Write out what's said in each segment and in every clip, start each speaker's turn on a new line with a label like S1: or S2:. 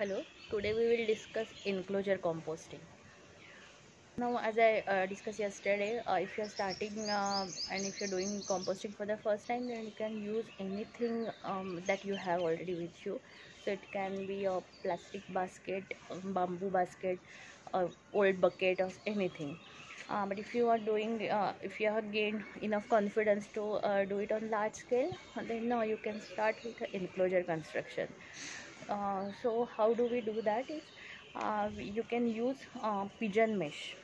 S1: Hello, today we will discuss enclosure composting. Now, as I uh, discussed yesterday, uh, if you're starting uh, and if you're doing composting for the first time, then you can use anything um, that you have already with you. So, it can be a plastic basket, um, bamboo basket, old bucket, or anything. Uh, but if you are doing, uh, if you have gained enough confidence to uh, do it on large scale, then uh, you can start with the enclosure construction. Uh, so how do we do that is uh, you can use uh, pigeon mesh.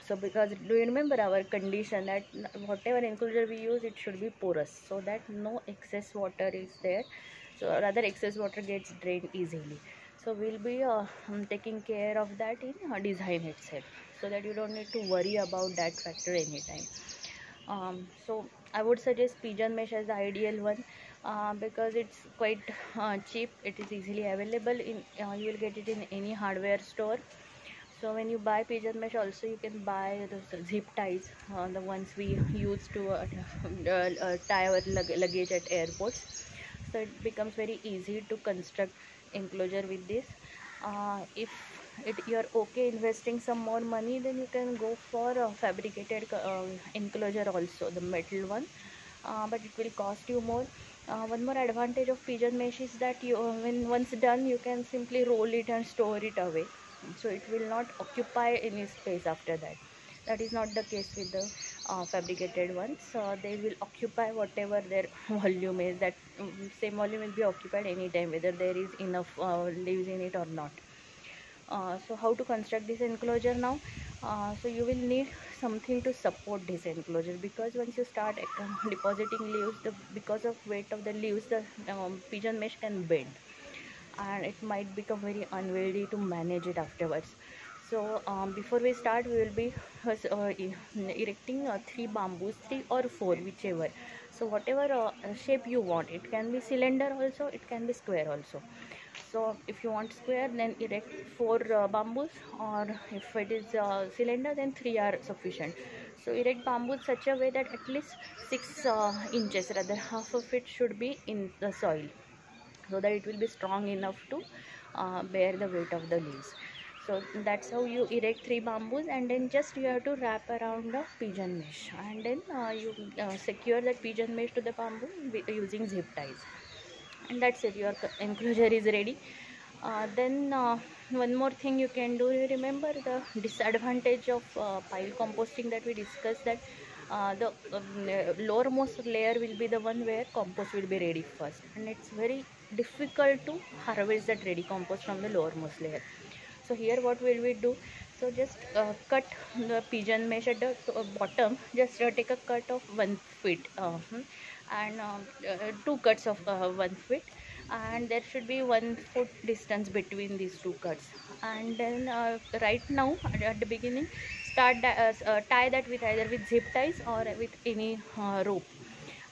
S1: So because do you remember our condition that whatever enclosure we use it should be porous so that no excess water is there. So rather excess water gets drained easily. So we'll be uh, um, taking care of that in design itself so that you don't need to worry about that factor anytime. Um, so i would suggest pigeon mesh as the ideal one uh, because it's quite uh, cheap it is easily available in uh, you will get it in any hardware store. So when you buy pigeon mesh also you can buy the zip ties uh, the ones we use to uh, tie our luggage at airports. So it becomes very easy to construct enclosure with this. If it you're okay investing some more money then you can go for a fabricated enclosure also the metal one. But it will cost you more uh, one more advantage of pigeon mesh is that you uh, when once done you can simply roll it and store it away. So it will not occupy any space after that. That is not the case with the uh, fabricated ones. Uh, they will occupy whatever their volume is that um, same volume will be occupied anytime whether there is enough uh, leaves in it or not. Uh, so how to construct this enclosure now uh, so you will need something to support this enclosure because once you start uh, depositing leaves the because of weight of the leaves the um, pigeon mesh can bend. And it might become very unwieldy to manage it afterwards. So um, before we start we will be uh, erecting uh, three bamboos three or four whichever. So whatever uh, shape you want it can be cylinder also it can be square also so if you want square then erect four uh, bamboos or if it is uh, cylinder then three are sufficient. So erect bamboos such a way that at least six uh, inches rather half of it should be in the soil. So that it will be strong enough to uh, bear the weight of the leaves. So that's how you erect three bamboos and then just you have to wrap around the pigeon mesh. And then uh, you uh, secure that pigeon mesh to the bamboo using zip ties and that's it. Your enclosure is ready. Uh, then uh, one more thing you can do. You remember the disadvantage of uh, pile composting that we discussed that uh, the um, lowermost layer will be the one where compost will be ready first. And it's very difficult to harvest that ready compost from the lowermost layer. So here what will we do? So just uh, cut the pigeon mesh at the uh, bottom. Just uh, take a cut of one feet. Hmm, and um, uh, two cuts of uh, one foot and there should be one foot distance between these two cuts. And then uh, right now at the beginning start tie that with either with zip ties or with any rope.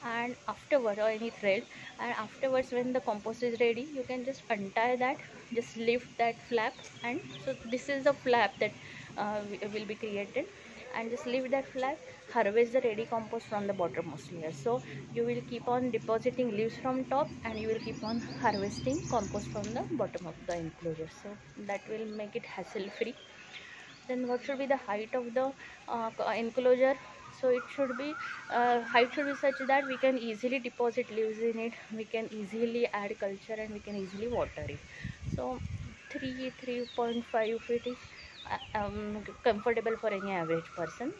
S1: And afterward or any thread. And afterwards when the compost is ready you can just untie that just lift that flap and so this is the flap that uh, will be created and just leave that flap harvest the ready compost from the bottommost layer so you will keep on depositing leaves from top and you will keep on harvesting compost from the bottom of the enclosure. So that will make it hassle free then what should be the height of the uh, enclosure? So it should be uh, height should be such that we can easily deposit leaves in it. We can easily add culture and we can easily water it. So 3 3.5 feet is um, comfortable for any average person.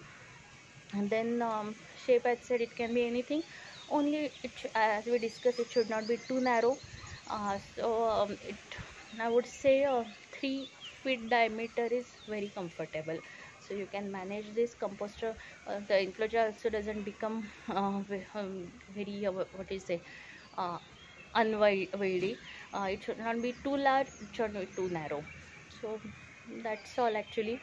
S1: And then um, shape I said it can be anything. Only it, as we discussed it should not be too narrow. Uh, so um, it I would say uh, 3 feet diameter is very comfortable. So you can manage this composter. Uh, the enclosure also doesn't become uh, um, very uh, what is it uh, unwieldy uh, it should not be too large it should not be too narrow. So that's all actually.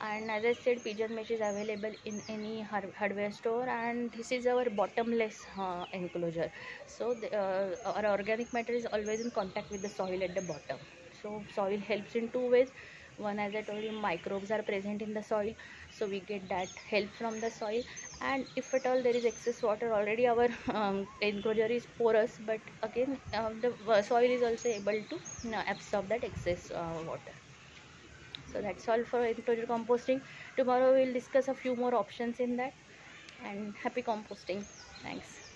S1: And as i said pigeon mesh is available in any hardware store and this is our bottomless uh, enclosure. So the, uh, our organic matter is always in contact with the soil at the bottom. So soil helps in two ways. One as i told you microbes are present in the soil so we get that help from the soil. And if at all there is excess water already our um, enclosure is porous but again uh, the uh, soil is also able to you know, absorb that excess uh, water so that's all for interior composting. Tomorrow we'll discuss a few more options in that. And happy composting. Thanks.